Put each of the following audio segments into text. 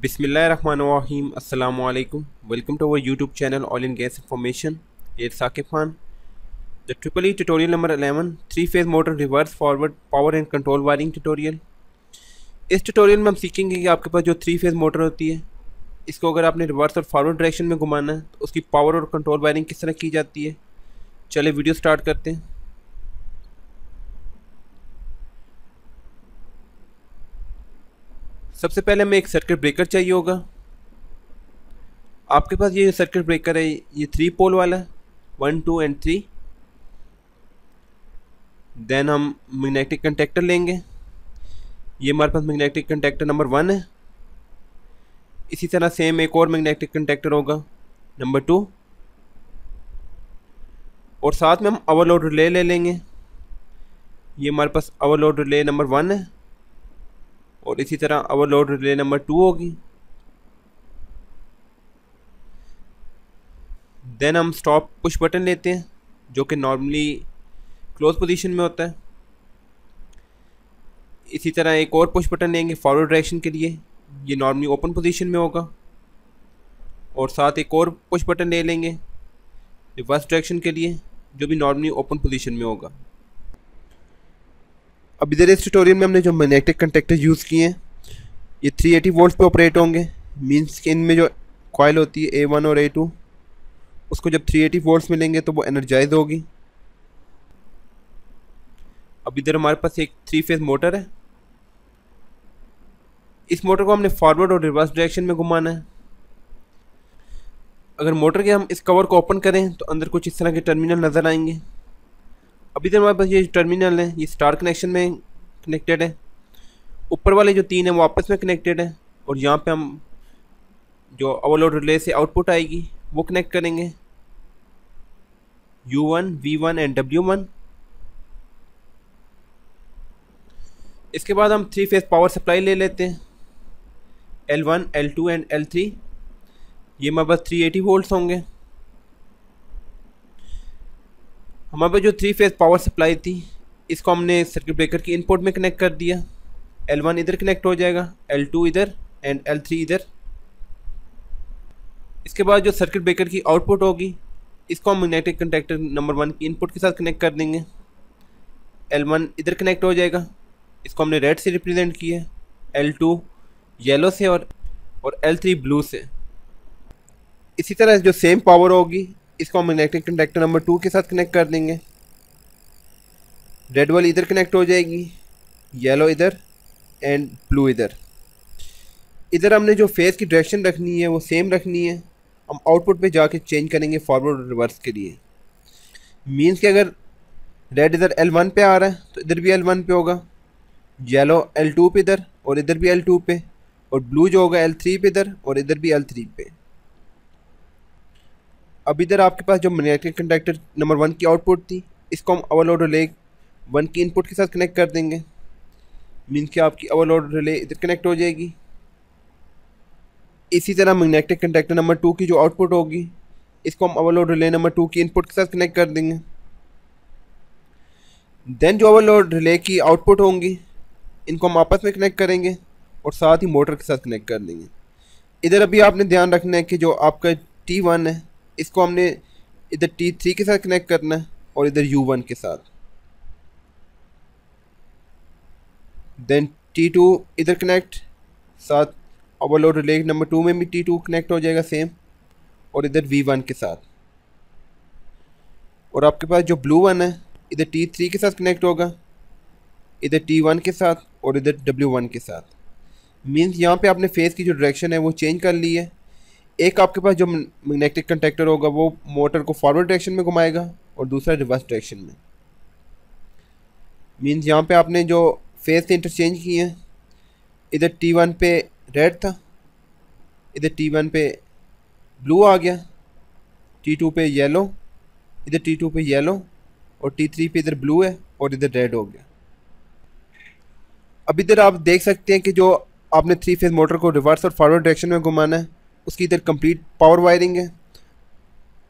बिसमीम् Allam welcome to our YouTube channel oil and gas information. Air Saqib Khan, the triple E tutorial number eleven three phase motor reverse forward power and control wiring tutorial. इस tutorial में हम सीखेंगे कि आपके पास जो three phase motor होती है, इसको अगर आपने रिवर्स और फारवर्ड डायरेक्शन में घुमाना है तो उसकी पावर और कंट्रोल वायरिंग किस तरह की जाती है। चले वीडियो स्टार्ट करते हैं। सबसे पहले हमें एक सर्किट ब्रेकर चाहिए होगा। आपके पास ये सर्किट ब्रेकर है, ये थ्री पोल वाला one two and three then हम मैग्नेटिक कंटेक्टर लेंगे। ये हमारे पास मैग्नेटिक कंटेक्टर नंबर वन है। इसी तरह सेम एक और मैग्नेटिक कंटेक्टर होगा नंबर टू और साथ में हम ओवरलोड रिले ले लेंगे। ये हमारे पास ओवरलोड रिले नंबर वन है। और इसी तरह ओवरलोड रिले नंबर टू होगी। देन हम स्टॉप पुश बटन लेते हैं, जो कि नॉर्मली क्लोज पोजीशन में होता है। इसी तरह एक और पुश बटन लेंगे फॉरवर्ड डायरेक्शन के लिए, ये नॉर्मली ओपन पोजीशन में होगा। और साथ एक और पुश बटन ले लेंगे रिवर्स डायरेक्शन के लिए, जो भी नॉर्मली ओपन पोजीशन में होगा। अब इधर इस ट्यूटोरियल में हमने जो मैग्नेटिक कंटेक्टर यूज़ किए हैं, ये 380 वोल्ट पे ऑपरेट होंगे। मींस कि इनमें जो कॉयल होती है ए वन और ए टू उसको जब 380 वोल्ट मिलेंगे तो वो एनर्जाइज होगी। अब इधर हमारे पास एक थ्री फ़ेज़ मोटर है। इस मोटर को हमने फॉरवर्ड और रिवर्स डायरेक्शन में घुमाना है। अगर मोटर के हम इस कवर को ओपन करें तो अंदर कुछ इस तरह के टर्मिनल नज़र आएँगे। अभी तक हमारे पास ये टर्मिनल है, ये स्टार कनेक्शन में कनेक्टेड है। ऊपर वाले जो तीन हैं, वो आपस में कनेक्टेड है और यहाँ पे हम जो ओवरलोड रिले से आउटपुट आएगी, वो कनेक्ट करेंगे। U one V one and W one इसके बाद हम थ्री फ़ेज़ पावर सप्लाई ले लेते हैं। L one L two and L three ये हमारे पास थ्री एटी वोल्ट्स होंगे। हमारे पास जो थ्री फ़ेज़ पावर सप्लाई थी, इसको हमने सर्किट ब्रेकर की इनपुट में कनेक्ट कर दिया। एल वन इधर कनेक्ट हो जाएगा एल टू इधर एंड एल थ्री इधर। इसके बाद जो सर्किट ब्रेकर की आउटपुट होगी, इसको हम मैग्नेटिक कंटेक्टर नंबर वन की इनपुट के साथ कनेक्ट कर देंगे। एल वन इधर कनेक्ट हो जाएगा, इसको हमने रेड से रिप्रेजेंट किया। एल टू येलो से और और एल थ्री ब्लू से। इसी तरह जो सेम पावर होगी इसको हम मैग्नेटिक कंडक्टर नंबर टू के साथ कनेक्ट कर देंगे। रेड वाली इधर कनेक्ट हो जाएगी येलो इधर एंड ब्लू इधर। इधर हमने जो फेस की डायरेक्शन रखनी है, वो सेम रखनी है। हम आउटपुट पे जाके चेंज करेंगे फॉरवर्ड और रिवर्स के लिए। मीन्स कि अगर रेड इधर एल वन पे आ रहा है तो इधर भी एल वन पे होगा। येलो एल टू पे इधर, और इधर भी एल टू पे, और ब्लू जो होगा एल थ्री पे इधर, और इधर भी एल थ्री पे। अब इधर आपके पास जो मैग्नेटिक कंडक्टर नंबर वन की आउटपुट थी, इसको हम ओवरलोड रिले वन की इनपुट के साथ कनेक्ट कर देंगे। मीन कि आपकी ओवरलोड रिले इधर कनेक्ट हो जाएगी। इसी तरह मैग्नेटिक कंडक्टर नंबर टू की जो आउटपुट होगी, इसको हम ओवरलोड रिले नंबर टू की इनपुट के साथ कनेक्ट कर देंगे। देन जो ओवरलोड रिले की आउटपुट होंगी, इनको हम आपस में कनेक्ट करेंगे और साथ ही मोटर के साथ कनेक्ट कर देंगे। इधर अभी आपने ध्यान रखना है कि जो आपका टी वन है इसको हमने इधर टी थ्री के साथ कनेक्ट करना है और इधर यू वन के साथ। देन टी टू इधर कनेक्ट साथ ओवरलोड रिले नंबर टू में भी टी टू कनेक्ट हो जाएगा सेम और इधर वी वन के साथ। और आपके पास जो ब्लू वन है, इधर टी थ्री के साथ कनेक्ट होगा, इधर टी वन के साथ और इधर डब्ल्यू वन के साथ। मीन्स यहाँ पे आपने फेस की जो डायरेक्शन है वो चेंज कर ली है। एक आपके पास जो मैग्नेटिक कंटेक्टर होगा, वो मोटर को फॉरवर्ड डायरेक्शन में घुमाएगा और दूसरा रिवर्स डायरेक्शन में। मीन्स यहाँ पे आपने जो फेस इंटरचेंज किए हैं, इधर टी वन पे रेड था, इधर टी वन पे ब्लू आ गया टी टू पे येलो इधर टी टू पे येलो और टी थ्री पे इधर ब्लू है और इधर रेड हो गया। अब इधर आप देख सकते हैं कि जो आपने थ्री फ़ेज़ मोटर को रिवर्स और फॉरवर्ड डायरेक्शन में घुमाना है उसकी इधर कंप्लीट पावर वायरिंग है।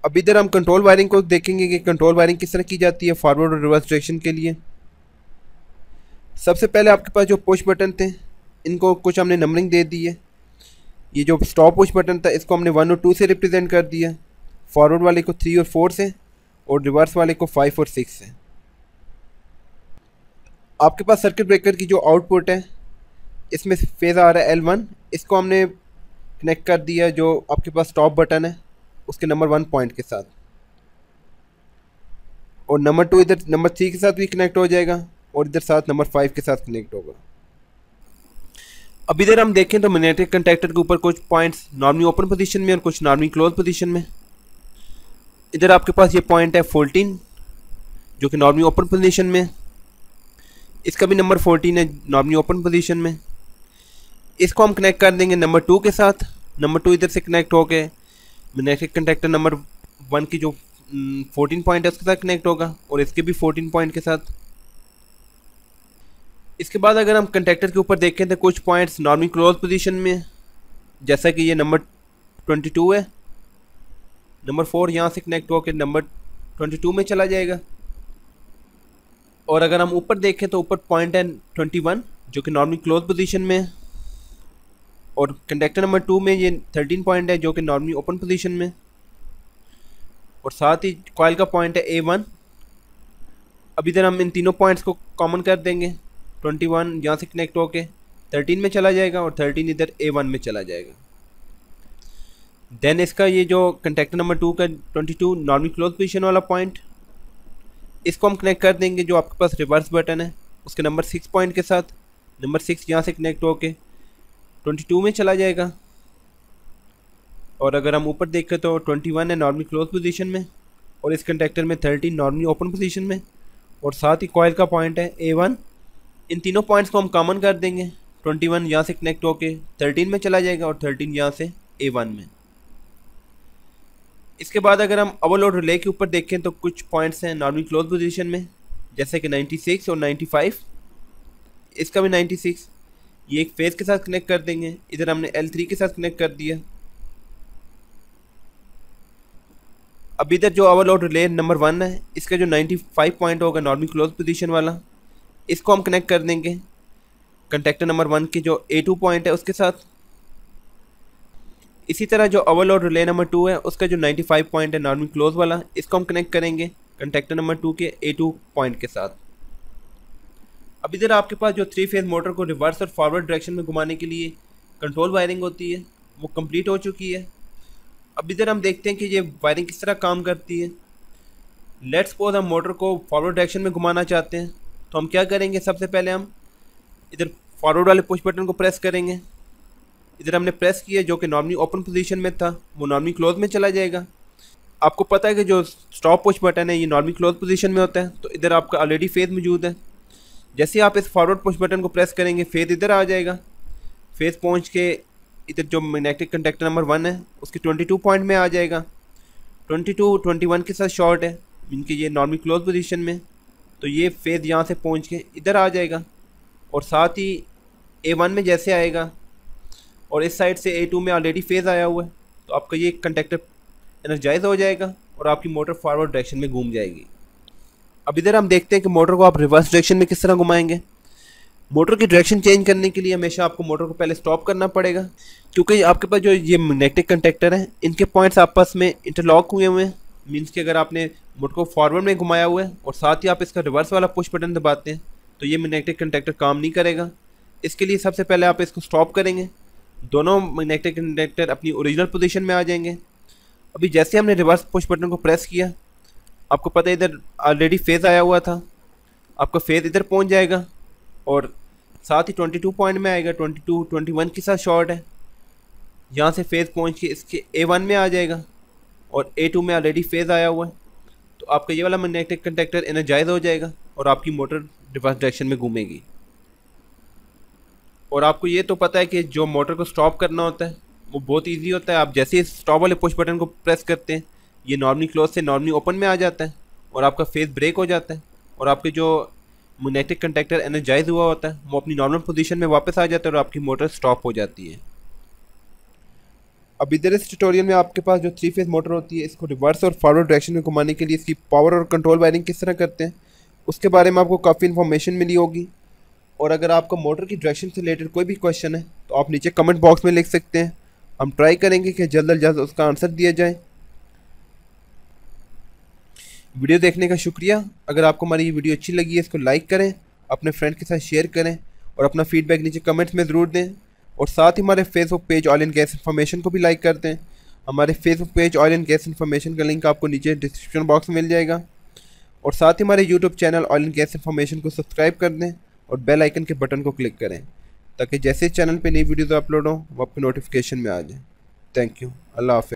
अब इधर हम कंट्रोल वायरिंग को देखेंगे कि कंट्रोल वायरिंग किस तरह की जाती है फॉरवर्ड और रिवर्स डायरेक्शन के लिए। सबसे पहले आपके पास जो पुश बटन थे, इनको कुछ हमने नंबरिंग दे दी है। ये जो स्टॉप पुश बटन था, इसको हमने वन और टू से रिप्रेजेंट कर दिया। फॉरवर्ड वाले को थ्री और फोर से और रिवर्स वाले को फाइव और सिक्स से। आपके पास सर्किट ब्रेकर की जो आउटपुट है, इसमें फ़ेज़ आ रहा है एल वन इसको हमने कनेक्ट कर दिया जो आपके पास स्टॉप बटन है, उसके नंबर वन पॉइंट के साथ। और नंबर टू इधर नंबर थ्री के साथ भी कनेक्ट हो जाएगा, और इधर साथ नंबर फाइव के साथ कनेक्ट होगा। अब इधर हम देखें तो मैग्नेटिक कंटेक्टर के ऊपर कुछ पॉइंट्स नॉर्मली ओपन पोजीशन में और कुछ नॉर्मली क्लोज पोजीशन में। इधर आपके पास ये पॉइंट है फोर्टीन जो कि नॉर्मली ओपन पोजीशन में। इसका भी नंबर फोर्टीन है नॉर्मली ओपन पोजीशन में। इसको हम कनेक्ट कर देंगे नंबर टू के साथ। नंबर टू इधर से कनेक्ट होके मैग्नेटिक कंटेक्टर नंबर वन की जो फोर्टीन पॉइंट है, उसके साथ कनेक्ट होगा, और इसके भी फोर्टीन पॉइंट के साथ। इसके बाद अगर हम कंटेक्टर के ऊपर देखें तो कुछ पॉइंट्स नॉर्मल क्लोज पोजीशन में, जैसा कि ये नंबर ट्वेंटी टू है। नंबर फोर यहाँ से कनेक्ट होकर नंबर ट्वेंटी टू में चला जाएगा। और अगर हम ऊपर देखें तो ऊपर पॉइंट है ट्वेंटी वन जो कि नॉर्मली क्लोज पोजीशन में है। और कंडक्टर नंबर टू में ये थर्टीन पॉइंट है जो कि नॉर्मली ओपन पोजीशन में। और साथ ही कॉयल का पॉइंट है ए वन अब इधर हम इन तीनों पॉइंट्स को कॉमन कर देंगे। ट्वेंटी वन यहाँ से कनेक्ट होके थर्टीन में चला जाएगा और थर्टीन इधर ए वन में चला जाएगा। देन इसका ये जो कंटेक्टर नंबर टू का twenty two normally close position वाला पॉइंट इसको हम कनेक्ट कर देंगे जो आपके पास रिवर्स बटन है। उसके नंबर सिक्स पॉइंट के साथ नंबर सिक्स यहाँ से कनेक्ट होके ट्वेंटी टू में चला जाएगा। और अगर हम ऊपर देखें तो ट्वेंटी वन है नॉर्मली क्लोज पोजीशन में, और इस कंटेक्टर में थर्टीन नॉर्मली ओपन पोजीशन में, और साथ ही कॉयल का पॉइंट है ए वन इन तीनों पॉइंट्स को हम कॉमन कर देंगे। ट्वेंटी वन यहाँ से कनेक्ट होके थर्टीन में चला जाएगा, और थर्टीन यहाँ से ए वन में। इसके बाद अगर हम ओवरलोड रिले के ऊपर देखें तो कुछ पॉइंट्स हैं नॉर्मली क्लोज पोजीशन में, जैसे कि 96 और 95 इसका भी 96 ये एक फेस के साथ कनेक्ट कर देंगे। इधर हमने एल थ्री के साथ कनेक्ट कर दिया। अब इधर जो ओवरलोड रिले नंबर वन है, इसका जो 95 पॉइंट होगा नॉर्मल क्लोज पोजीशन वाला, इसको हम कनेक्ट कर देंगे। कंटेक्टर नंबर वन के जो ए टू पॉइंट है उसके साथ। इसी तरह जो ओवरलोड रिले नंबर टू है, उसका जो 95 पॉइंट है नॉर्मल क्लोज वाला, इसको हम कनेक्ट करेंगे कंटेक्टर नंबर टू के ए टू पॉइंट के साथ। अब इधर आपके पास जो थ्री फ़ेज़ मोटर को रिवर्स और फॉरवर्ड डायरेक्शन में घुमाने के लिए कंट्रोल वायरिंग होती है, वो कंप्लीट हो चुकी है। अब इधर हम देखते हैं कि ये वायरिंग किस तरह काम करती है। लेट्स सपोज़ हम मोटर को फॉरवर्ड डायरेक्शन में घुमाना चाहते हैं तो हम क्या करेंगे? सबसे पहले हम इधर फॉरवर्ड वाले पुश बटन को प्रेस करेंगे। इधर हमने प्रेस किया जो कि नॉर्मली ओपन पोजीशन में था, वो नॉर्मली क्लोज में चला जाएगा। आपको पता है कि जो स्टॉप पुश बटन है, ये नॉर्मली क्लोज पोजीशन में होता है तो इधर आपका ऑलरेडी फ़ेज़ मौजूद है। जैसे आप इस फॉरवर्ड पुश बटन को प्रेस करेंगे फ़ेज़ इधर आ जाएगा। फ़ेज़ पहुँच के इधर जो मैग्नेटिक कंटेक्टर नंबर वन है, उसके ट्वेंटी टू पॉइंट में आ जाएगा। ट्वेंटी टू ट्वेंटी वन के साथ शॉर्ट है, इनके ये नॉर्मल क्लोज पोजीशन में। तो ये फ़ेज़ यहाँ से पहुँच के इधर आ जाएगा और साथ ही ए वन में जैसे आएगा और इस साइड से ए टू में ऑलरेडी फ़ेज़ आया हुआ है तो आपका ये कंटेक्टर एनर्जाइज हो जाएगा और आपकी मोटर फॉरवर्ड डायरेक्शन में घूम जाएगी। अब इधर हम देखते हैं कि मोटर को आप रिवर्स डायरेक्शन में किस तरह घुमाएँगे। मोटर की डायरेक्शन चेंज करने के लिए हमेशा आपको मोटर को पहले स्टॉप करना पड़ेगा, क्योंकि आपके पास जो ये मैग्नेटिक कंटेक्टर है, इनके पॉइंट्स आपस में इंटरलॉक हुए हुए हैं। मीन्स कि अगर आपने मोटर को फॉरवर्ड में घुमाया हुआ है और साथ ही आप इसका रिवर्स वाला पुश बटन दबाते हैं तो ये मैग्नेटिक कंटेक्टर काम नहीं करेगा। इसके लिए सबसे पहले आप इसको स्टॉप करेंगे। दोनों मैग्नेटिक कंडक्टर अपनी ओरिजिनल पोजीशन में आ जाएँगे। अभी जैसे हमने रिवर्स पुश बटन को प्रेस किया आपको पता है इधर ऑलरेडी फ़ेज़ आया हुआ था। आपका फ़ेज़ इधर पहुँच जाएगा और साथ ही 22 पॉइंट में आएगा। 22 21 के साथ शॉर्ट है। यहाँ से फ़ेज़ पहुँच के इसके ए वन में आ जाएगा और ए टू में ऑलरेडी फ़ेज़ आया हुआ है। तो आपका ये वाला मैग्नेटिक कंडक्टर एनर्जाइज हो जाएगा और आपकी मोटर रिवर्स डायरेक्शन में घूमेगी। और आपको ये तो पता है कि जो मोटर को स्टॉप करना होता है, वो बहुत इजी होता है। आप जैसे ही स्टॉप वाले पुश बटन को प्रेस करते हैं ये नॉर्मली क्लोज से नॉर्मली ओपन में आ जाता है और आपका फेस ब्रेक हो जाता है और आपके जो मोनेटिक कंटेक्टर एनर्जाइज हुआ होता है, वो अपनी नॉर्मल पोजीशन में वापस आ जाता है और आपकी मोटर स्टॉप हो जाती है। अब इधर इस ट्यूटोरियल में आपके पास जो थ्री फ़ेज़ मोटर होती है, इसको रिवर्स और फॉरवर्ड डायरेक्शन में घुमाने के लिए इसकी पावर और कंट्रोल वायरिंग किस तरह करते हैं, उसके बारे में आपको काफ़ी इन्फॉर्मेशन मिली होगी। और अगर आपको मोटर की डायरेक्शन से रिलेटेड कोई भी क्वेश्चन है तो आप नीचे कमेंट बॉक्स में लिख सकते हैं। हम ट्राई करेंगे कि जल्द अज जल्द उसका आंसर दिया जाए। वीडियो देखने का शुक्रिया। अगर आपको हमारी ये वीडियो अच्छी लगी है, इसको लाइक करें, अपने फ्रेंड के साथ शेयर करें और अपना फीडबैक नीचे कमेंट्स में ज़रूर दें। और साथ ही हमारे Facebook page oil and gas information को भी लाइक कर दें। हमारे Facebook page oil and gas information का लिंक आपको नीचे डिस्क्रिप्शन बॉक्स में मिल जाएगा। और साथ ही हमारे YouTube channel oil and gas information को सब्सक्राइब कर दें और बेल आइकन के बटन को क्लिक करें, ताकि जैसे चैनल पर नई वीडियोज़ अपलोड हो, वो आपको नोटिफिकेशन में आ जाए। Thank you Allah हाफि